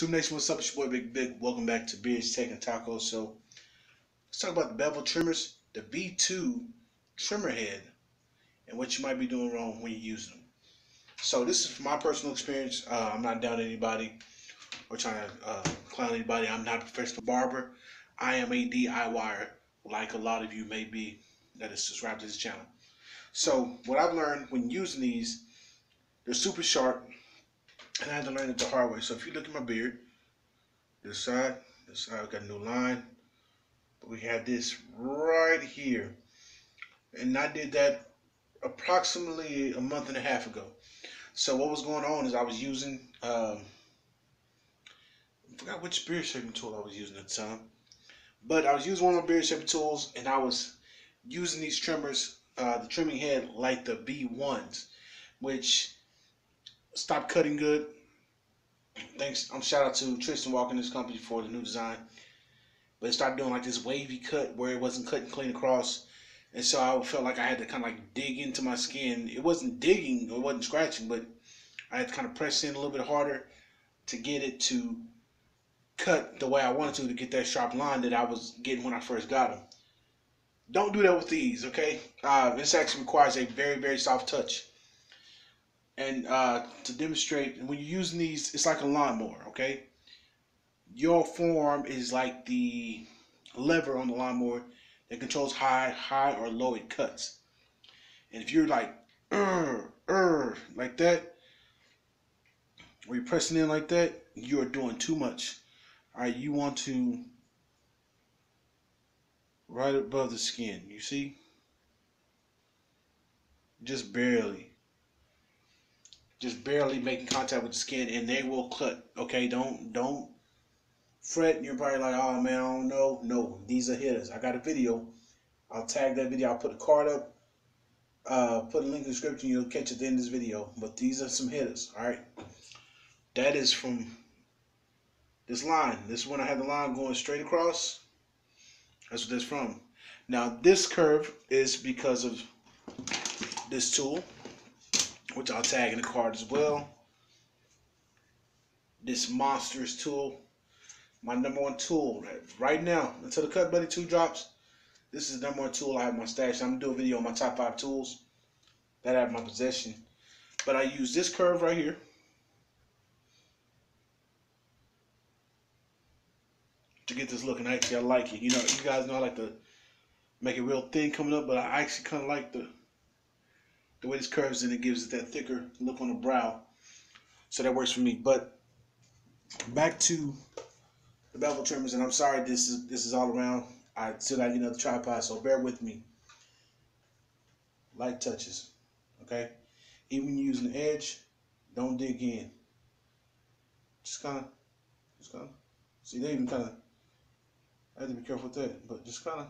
Tube Nation, what's up? It's your boy Big Big. Welcome back to Beards Tech and Tacos. So let's talk about the bevel trimmers, the V2 trimmer head, and what you might be doing wrong when you use them. So this is from my personal experience. Uh, I'm not down anybody or trying to uh, clown anybody. I'm not a professional barber. I am a DIYer, like a lot of you may be that is subscribed to this channel. So what I've learned when using these, they're super sharp and I had to learn it the hard way. So if you look at my beard, this side, this side, I've got a new line. But we had this right here. And I did that approximately a month and a half ago. So what was going on is I was using, um, I forgot which beard shaping tool I was using at the time. But I was using one of my beard shaping tools and I was using these trimmers, uh, the trimming head like the B1s, which Stop Cutting Good. Thanks. I'm um, shout out to Tristan Walker this company for the new design. But it started doing like this wavy cut where it wasn't cutting clean across. And so I felt like I had to kind of like dig into my skin. It wasn't digging it wasn't scratching, but I had to kind of press in a little bit harder to get it to cut the way I wanted to to get that sharp line that I was getting when I first got them. Don't do that with these, okay? Uh, this actually requires a very, very soft touch and uh, to demonstrate when you're using these it's like a lawnmower okay? Your forearm is like the lever on the lawnmower that controls high high or low it cuts. And if you're like er, er, like that or you're pressing in like that you're doing too much. All right you want to right above the skin you see? Just barely just barely making contact with the skin and they will cut. Okay, don't don't fret. You're probably like, oh man, I don't know. No, these are hitters. I got a video. I'll tag that video. I'll put a card up. Uh, put a link in the description. You'll catch at the end of this video. But these are some hitters. All right. That is from this line. This one I had the line going straight across. That's what that's from. Now this curve is because of this tool which I'll tag in the card as well. This monstrous tool, my number one tool right now until the Cut Buddy 2 drops. This is the number one tool I have in my stash. I'm gonna do a video on my top five tools that I have in my possession. But I use this curve right here. To get this looking, actually I like it. You know, you guys know I like to make it real thin coming up, but I actually kind of like the the way this curves in, it gives it that thicker look on the brow. So that works for me. But back to the bevel trimmers, and I'm sorry this is this is all around. I still got another tripod, so bear with me. Light touches, okay? Even using the edge, don't dig in. Just kind of, just kind of. See, they even kind of. I have to be careful with that, but just kind of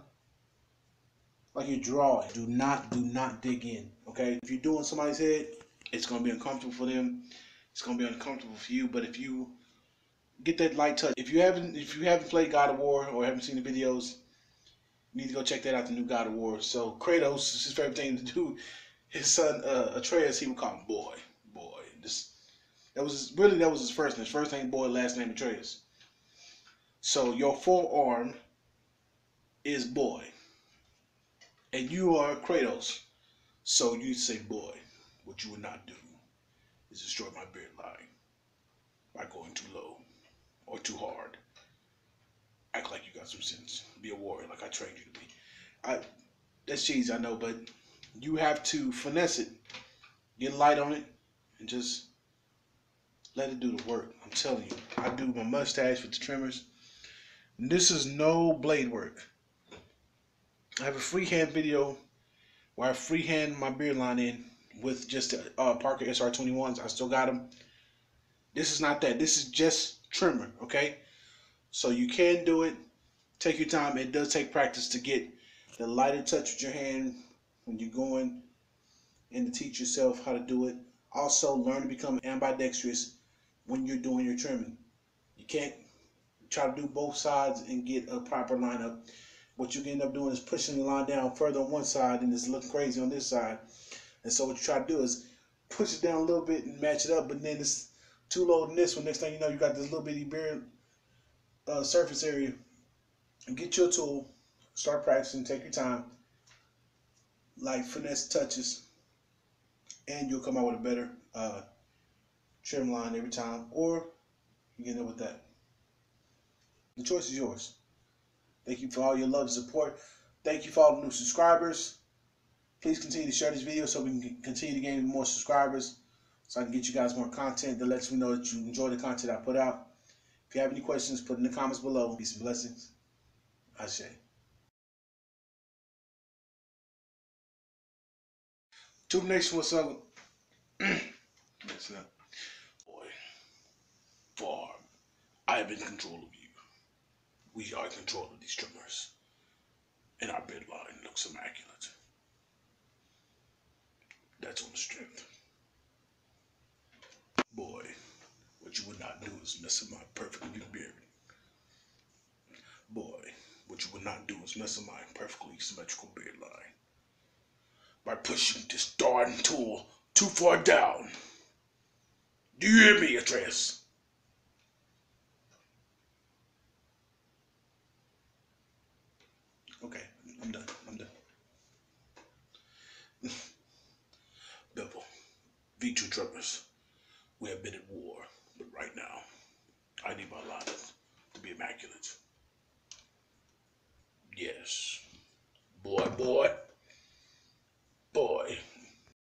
like you draw it. Do not, do not dig in. Okay, if you're doing somebody's head, it's gonna be uncomfortable for them. It's gonna be uncomfortable for you. But if you get that light touch, if you haven't, if you haven't played God of War or haven't seen the videos, you need to go check that out. The new God of War. So Kratos, his favorite thing to do. His son uh, Atreus, he would call him boy, boy. This that was really that was his first name. His first name boy, last name Atreus. So your forearm is boy and you are Kratos. So you say, boy, what you would not do is destroy my beard line by going too low or too hard. Act like you got some sense. Be a warrior like I trained you to be. I that's cheesy, I know, but you have to finesse it, get light on it, and just let it do the work. I'm telling you. I do my mustache with the trimmers. This is no blade work. I have a freehand video where I freehand my beard line in with just uh, Parker SR21s. I still got them. This is not that. This is just trimmer, okay? So you can do it. Take your time. It does take practice to get the lighter touch with your hand when you're going and to teach yourself how to do it. Also, learn to become ambidextrous when you're doing your trimming. You can't try to do both sides and get a proper lineup what you end up doing is pushing the line down further on one side and it's looking crazy on this side. And so what you try to do is push it down a little bit and match it up, but then it's too low than this one. Next thing you know, you got this little bitty beard uh, surface area. Get your tool, start practicing, take your time, like finesse touches, and you'll come out with a better uh, trim line every time, or you get up with that. The choice is yours. Thank you for all your love and support. Thank you for all the new subscribers. Please continue to share this video so we can continue to gain more subscribers so I can get you guys more content that lets me know that you enjoy the content I put out. If you have any questions, put in the comments below. Peace and blessings. Ashe. Tube Nation, what's up? Listen up. Boy, Farm, I am in control of you. We are in control of these trimmers. And our bid line looks immaculate. That's on the strength. Boy, what you would not do is mess up my perfectly beard. Boy, what you would not do is mess up my perfectly symmetrical beard line. By pushing this darn tool too far down. Do you hear me, Atreus? we have been at war. But right now, I need my life to be immaculate. Yes. Boy, boy. Boy.